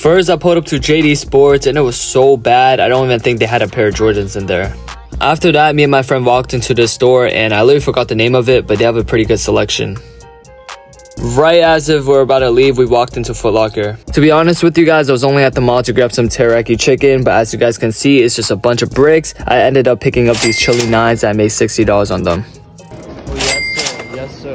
First, I pulled up to JD Sports and it was so bad, I don't even think they had a pair of Jordans in there. After that, me and my friend walked into this store and I literally forgot the name of it, but they have a pretty good selection. Right as if we're about to leave, we walked into Foot Locker. To be honest with you guys, I was only at the mall to grab some teriyaki chicken, but as you guys can see, it's just a bunch of bricks. I ended up picking up these chili nines I made $60 on them. Oh, yes sir. Yes sir.